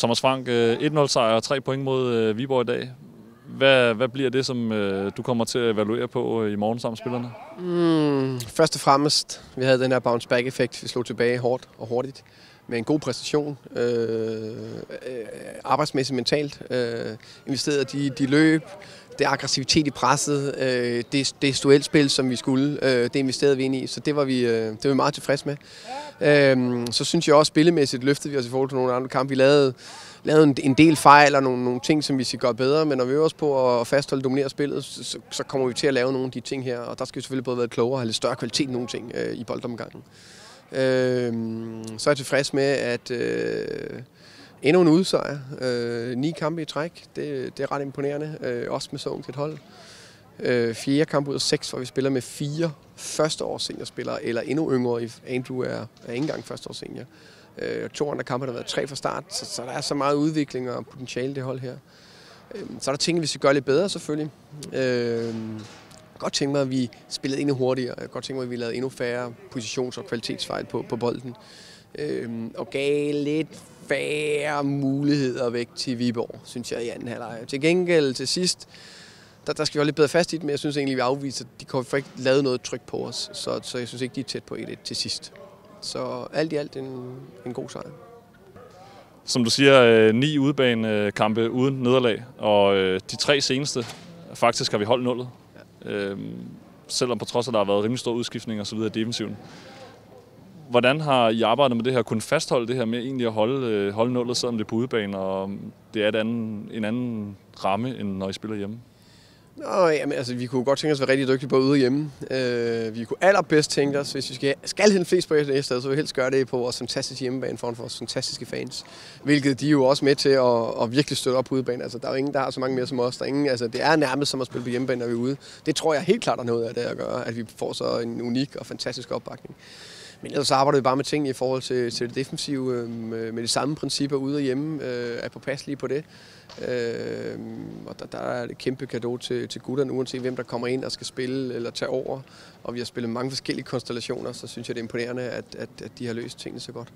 Thomas Frank, øh, 1-0 sejr og 3 point mod øh, Viborg i dag. Hvad, hvad bliver det, som øh, du kommer til at evaluere på øh, i morgen sammen med spillerne? Mm, først og fremmest, vi havde den her bounce back effekt. Vi slog tilbage hårdt og hurtigt med en god præstation. Øh, øh, arbejdsmæssigt mentalt. Øh, investerede de, de løb, det aggressivitet i presset, øh, det, det duelspil, som vi skulle, øh, det investerede vi ind i, så det var vi, øh, det var vi meget tilfredse med. Øh, så synes jeg også, spillemæssigt løftede vi os i forhold til nogle andre kampe. Vi lavede lavede en, en del fejl og nogle, nogle ting, som vi skal gøre bedre, men når vi øver os på at fastholde og dominere spillet, så, så kommer vi til at lave nogle af de ting her, og der skal vi selvfølgelig både være klogere og have lidt større kvalitet i nogle ting øh, i boldomgangen. Øh, så er jeg tilfreds med, at øh, endnu en udsejr, øh, ni kampe i træk, det, det er ret imponerende, øh, også med sådan et hold. Øh, fjerde kamp ud af seks, hvor vi spiller med fire førsteårs seniorspillere, eller endnu yngre, Andrew er, er ikke engang førsteårs senior. Øh, to andre kampe der har været tre fra start, så, så der er så meget udvikling og potentiale det hold her. Øh, så er der ting, vi skal gøre lidt bedre selvfølgelig. Øh, godt tænke mig, at vi spillede endnu hurtigere. Jeg godt tænke mig, at vi lavede endnu færre positions- og kvalitetsfejl på, på bolden. Øhm, og gav lidt færre muligheder væk til Viborg, synes jeg, i anden halvleg. Til gengæld til sidst, der, der skal vi holde lidt bedre fast i det, men jeg synes egentlig, vi afviser, at de kunne ikke lavet noget tryk på os. Så, så jeg synes ikke, de er tæt på 1-1 til sidst. Så alt i alt en, en god sejr. Som du siger, øh, ni udebanekampe uden nederlag, og øh, de tre seneste, faktisk har vi holdt nullet øh, Øhm, selvom på trods af, at der har været rimelig stor udskiftning og så videre i defensiven. Hvordan har I arbejdet med det her? Kunne fastholde det her med egentlig at holde, øh, holde nullet, selvom det er på udebane, og det er et anden, en anden ramme, end når I spiller hjemme? Nå, jamen, altså, vi kunne godt tænke os at være rigtig dygtige både ude og hjemme. Øh, vi kunne allerbedst tænke os, hvis vi skal, skal hente flest på et sted, så vil vi helst gøre det på vores fantastiske hjemmebane foran vores fantastiske fans. Hvilket de er jo også med til at, at virkelig støtte op på udebane. Altså, der er jo ingen, der har så mange mere som os. Der er ingen, altså, det er nærmest som at spille på hjemmebane, når vi er ude. Det tror jeg helt klart er noget af det at gøre, at vi får så en unik og fantastisk opbakning. Men ellers arbejder vi bare med ting i forhold til, til det defensive, øh, med de samme principper ude og hjemme, øh, er påpasselige på det. Øh, og der, der er et kæmpe gave til, til gutterne, uanset hvem der kommer ind og skal spille eller tage over. Og vi har spillet mange forskellige konstellationer, så synes jeg, det er imponerende, at, at, at de har løst tingene så godt.